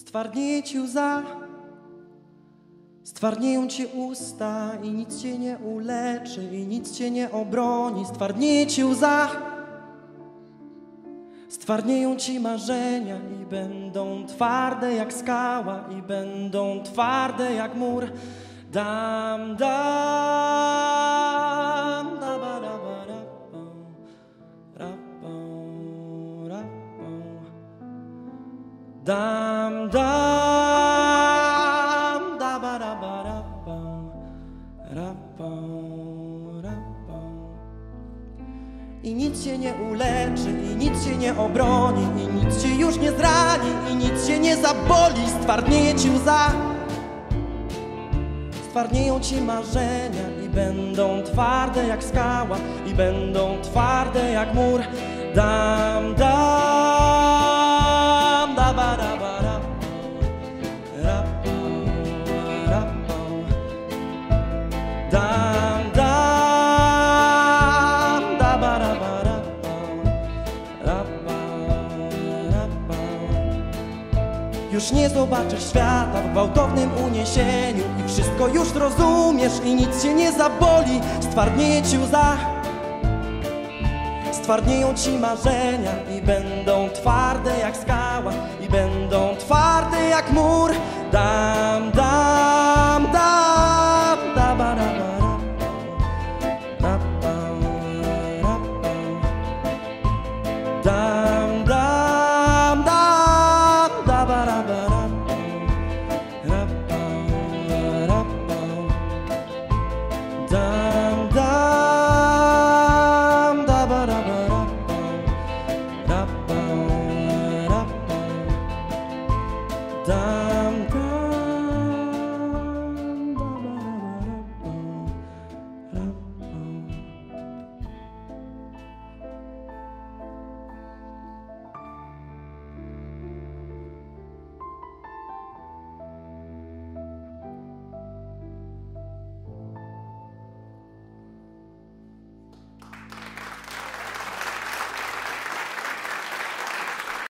Stwardnieje ci łza, stwardnieją ci usta i nic cię nie uleczy i nic cię nie obroni. Stwardnieje ci łza, stwardnieją ci marzenia i będą twarde jak skała i będą twarde jak mur. Dam, dam, Dam, dam, da ba da ba da. I nic się nie uleczy, i nic się nie obroni, i nic cię już nie zrani, i nic cię nie zaboli, stwardnieje ci łza. Stwardnieją ci marzenia i będą twarde jak skała, i będą twarde jak mur. Dam, dam, już nie zobaczysz świata w gwałtownym uniesieniu. I wszystko już zrozumiesz i nic cię nie zaboli. Stwardnieje ci łza Stwardnieją ci marzenia i będą twarde jak skała. I będą twarde jak mur